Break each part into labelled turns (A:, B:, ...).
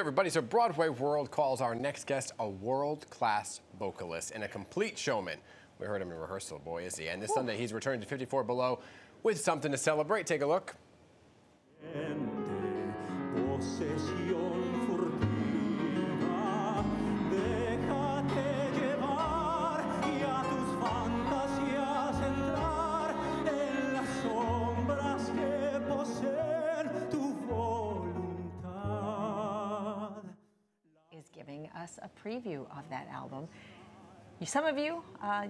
A: Everybody, so Broadway World calls our next guest a world-class vocalist and a complete showman. We heard him in rehearsal, boy is he. And this Sunday he's returning to 54 Below with something to celebrate. Take a look.
B: Us a preview of that album. Some of you, uh,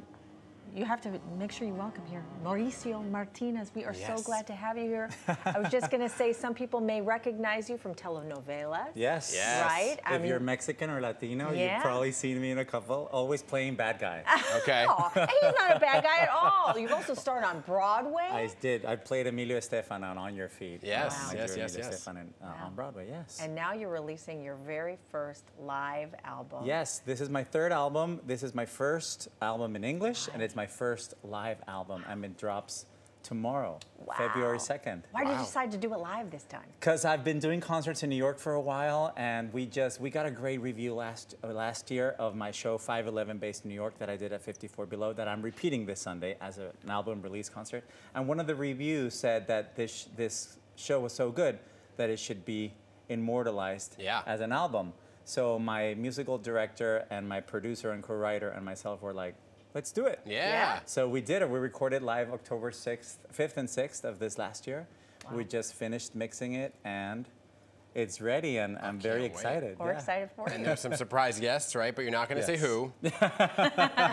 B: you have to make sure you welcome here Mauricio Martinez. We are so glad to have you here. I was just going to say, some people may recognize you from telenovelas.
C: Yes.
A: Yes.
B: Right?
C: If you're Mexican or Latino,
B: Yeah.
C: you've probably seen me in a couple, always playing bad guy.
A: Okay.
B: Aw, and he's not a bad guy at all. You've also starred on Broadway.
C: I did. I played Emilio Estefan on On Your Feet.
A: Yes,
C: Uh,
A: yes,
C: Emilio
A: yes, yes.
C: Estefan in, uh, On Broadway, yes.
B: and now you're releasing your very first live album.
C: Yes, this is my third album. This is my first album in English, and it's my first live album. And it drops tomorrow,
B: Wow.
C: February 2nd.
B: Why did you decide to do it live this time?
C: Because I've been doing concerts in New York for a while, and we just we got a great review last uh, last year of my show 511 based in New York that I did at 54 Below that I'm repeating this Sunday as a, an album release concert. And one of the reviews said that this this show was so good that it should be immortalized
A: Yeah.
C: as an album. So my musical director and my producer and co-writer and myself were like, let's do it.
A: Yeah.
C: So we did it. We recorded live October 6th, 5th and 6th of this last year. We just finished mixing it and it's ready and I'm very
A: can't wait.
C: excited.
B: We're
C: yeah.
B: excited for
A: it.
B: And
A: there's some surprise guests, right? But you're not going to say who. you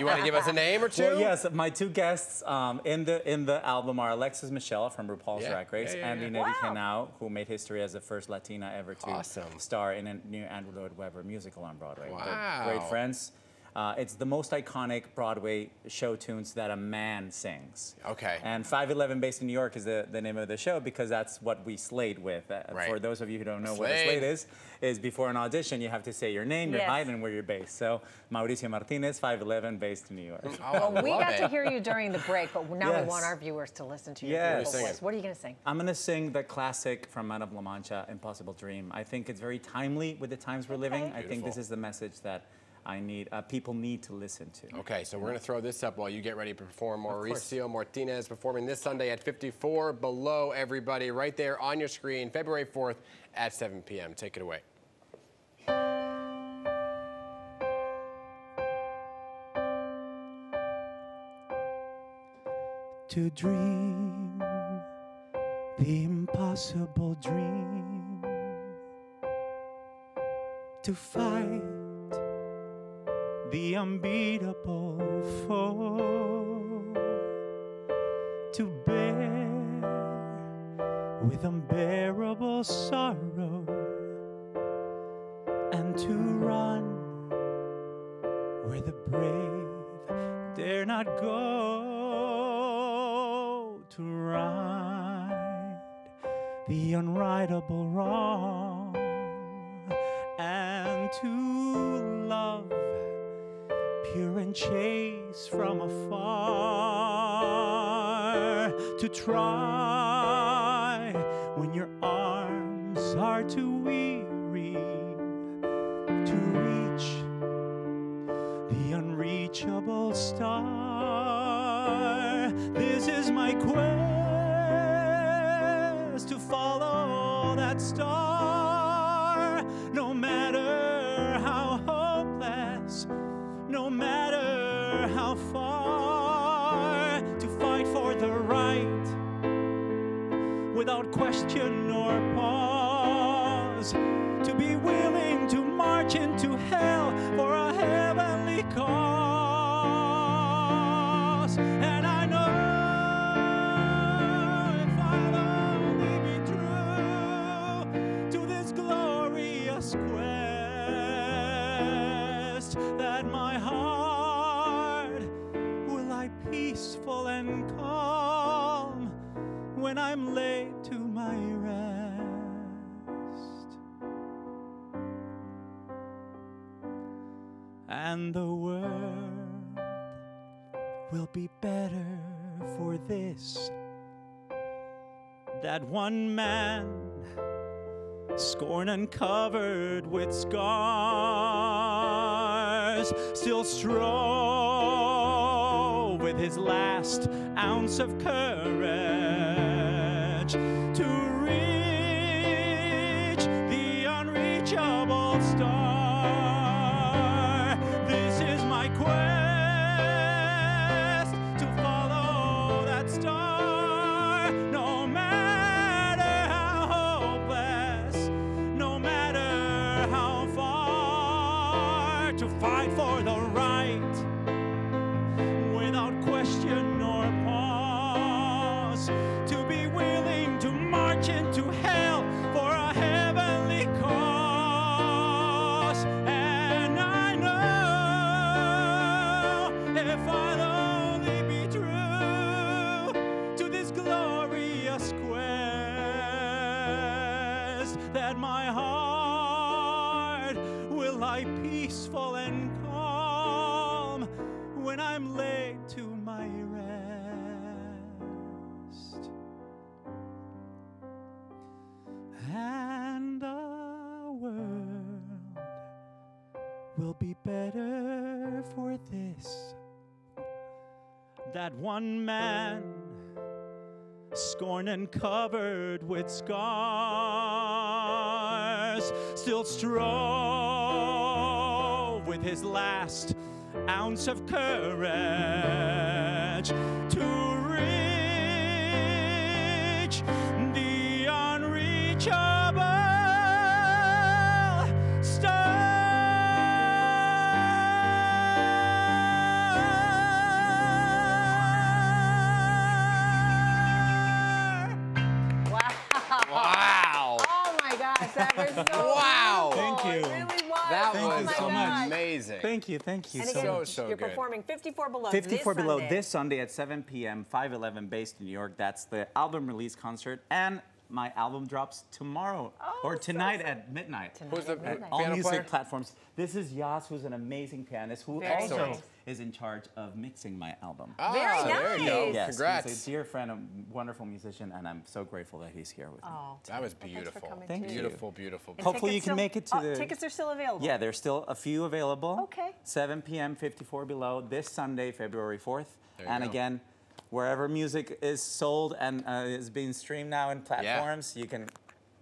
A: want to give us a name or two?
C: Well, yes, my two guests um, in the in the album are Alexis Michelle from RuPaul's
A: Yeah.
C: Drag Race
A: Yeah, yeah,
C: and
A: yeah.
C: Linedy
B: Wow.
C: Genao, who made history as the first Latina ever to
A: Awesome.
C: star in a new Andrew Lloyd Webber musical on Broadway. They're
A: Wow.
C: great friends. Uh, it's the most iconic Broadway show tunes that a man sings.
A: Okay.
C: And 511 based in New York is the, the name of the show because that's what we slayed with. Uh,
A: Right.
C: For those of you who don't know what a
A: Slayed.
C: slate is, is before an audition you have to say your name, your
B: Yes.
C: height, and where you're based. So Mauricio Martinez, 511 based in New York.
A: Oh,
B: Well, we got
A: it.
B: to hear you during the break, but now we want our viewers to listen to your
C: Yes.
B: beautiful
A: What are you
B: voice. What are you going to sing?
C: I'm gonna sing the classic from Man of La Mancha, Impossible Dream. I think it's very timely with the times we're living. I think this is the message that I need, uh, people need to listen to.
A: Okay, so we're going to throw this up while you get ready to perform. Mauricio Martinez performing this Sunday at 54 Below, everybody, right there on your screen, February 4th at 7 p.m. Take it away.
D: to dream the impossible dream, to fight the unbeatable foe, to bear with unbearable sorrow, and to run where the brave dare not go to right the unrightable wrong and to love pure and chase from afar to try when your arms are too weary to reach the unreachable star. This is my quest to follow that star, without question or pause, to be willing to march into hell for a heavenly cause. When I'm laid to my rest. And the world will be better for this. That one man scorned and covered with scars, still strove with his last ounce of courage to reach the unreachable star. This is my quest to follow that star, no matter how hopeless, no matter how far, to fight for the right without question or pause, to be into hell for a heavenly cause. And I know if I'll only be true to this glorious quest, that my heart will lie peaceful and calm will be better for this. That one man, scorned and covered with scars, still strove with his last ounce of courage to
B: Wow. beautiful.
D: Thank
B: It
D: you.
B: really was.
A: That
B: oh
A: was
B: my
D: so much.
B: gosh.
A: amazing.
C: Thank you, thank you
B: And
C: so
B: again,
A: So,
C: much.
A: so
B: you're
A: good.
B: performing 54 Below
C: 54
B: this
C: Below
B: Sunday.
C: this Sunday at 7 p.m., 511 based in New York. That's the album release concert. And my album drops tomorrow
B: Oh,
C: or tonight
B: exciting.
C: at midnight.
A: Who's the
B: At
C: At
B: midnight.
C: all
A: piano
C: music
A: player?
C: platforms. This is Yas, who's an amazing pianist, who
B: Very
C: also
B: nice.
C: Is in charge of mixing my album.
A: Ah,
B: Very
A: there you go.
C: Yes,
A: Congrats.
C: he's a dear friend, a wonderful musician, and I'm so grateful that he's here with me.
B: Oh,
A: That was
B: well, thanks for
A: beautiful.
B: coming
C: Thank you.
A: Beautiful, beautiful.
B: And
C: Hopefully you can
B: still-
C: make it to
B: oh,
C: the-
B: Tickets are still available.
C: Yeah, there's still a few available.
B: Okay.
C: 7 p.m., 54 Below, this Sunday, February 4th.
A: There you
C: and
A: go.
C: again, wherever music is sold and uh, is being streamed now in platforms, you can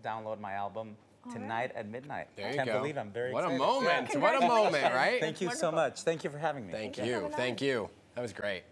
C: download my album tonight at midnight.
A: There you
C: Can't
A: go.
C: believe I'm very
A: What a moment.
B: Yeah.
A: What a moment, right?
C: Thank you so much. Thank you for having me.
A: Thank
B: Thank you.
A: you. Thank you. That was great.